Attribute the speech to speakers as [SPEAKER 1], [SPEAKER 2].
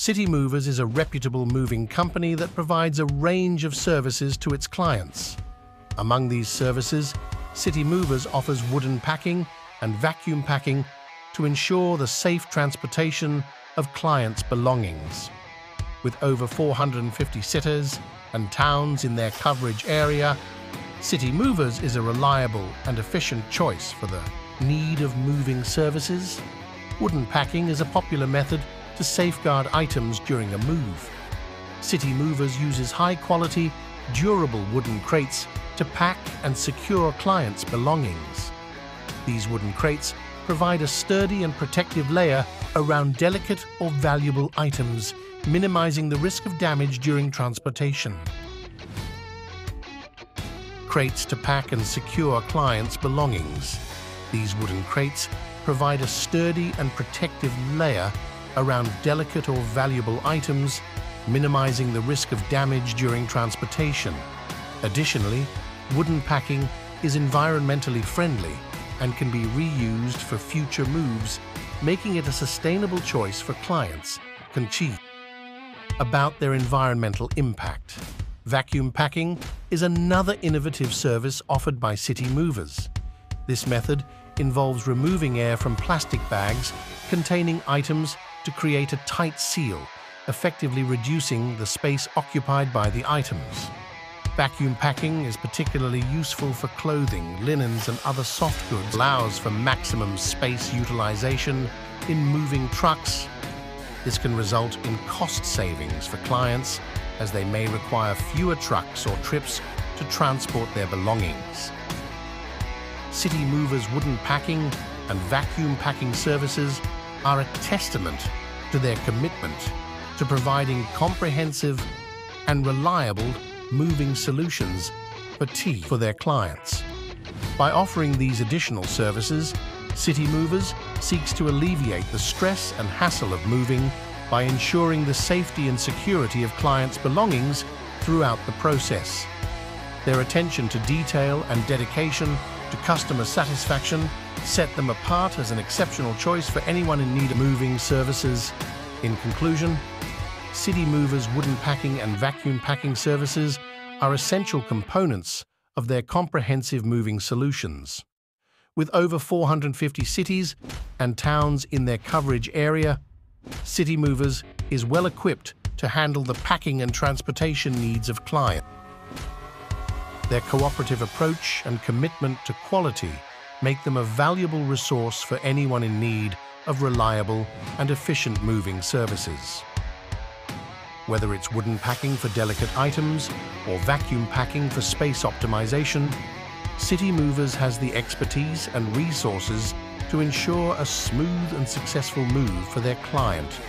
[SPEAKER 1] City Movers is a reputable moving company that provides a range of services to its clients. Among these services, City Movers offers wooden packing and vacuum packing to ensure the safe transportation of clients' belongings. With over 450 sitters and towns in their coverage area, City Movers is a reliable and efficient choice for the need of moving services. Wooden packing is a popular method to safeguard items during a move. City Movers uses high-quality, durable wooden crates to pack and secure clients' belongings. These wooden crates provide a sturdy and protective layer around delicate or valuable items, minimizing the risk of damage during transportation. Crates to pack and secure clients' belongings. These wooden crates provide a sturdy and protective layer around delicate or valuable items, minimizing the risk of damage during transportation. Additionally, wooden packing is environmentally friendly and can be reused for future moves, making it a sustainable choice for clients. Conchi. About their environmental impact. Vacuum packing is another innovative service offered by City Movers. This method involves removing air from plastic bags containing items to create a tight seal, effectively reducing the space occupied by the items. Vacuum packing is particularly useful for clothing, linens and other soft goods, allows for maximum space utilization in moving trucks. This can result in cost savings for clients as they may require fewer trucks or trips to transport their belongings. City Movers wooden packing and vacuum packing services are a testament to their commitment to providing comprehensive and reliable moving solutions for tea for their clients. By offering these additional services, City Movers seeks to alleviate the stress and hassle of moving by ensuring the safety and security of clients' belongings throughout the process. Their attention to detail and dedication to customer satisfaction set them apart as an exceptional choice for anyone in need of moving services. In conclusion, City Movers wooden packing and vacuum packing services are essential components of their comprehensive moving solutions. With over 450 cities and towns in their coverage area, City Movers is well equipped to handle the packing and transportation needs of clients. Their cooperative approach and commitment to quality make them a valuable resource for anyone in need of reliable and efficient moving services. Whether it's wooden packing for delicate items or vacuum packing for space optimization, City Movers has the expertise and resources to ensure a smooth and successful move for their client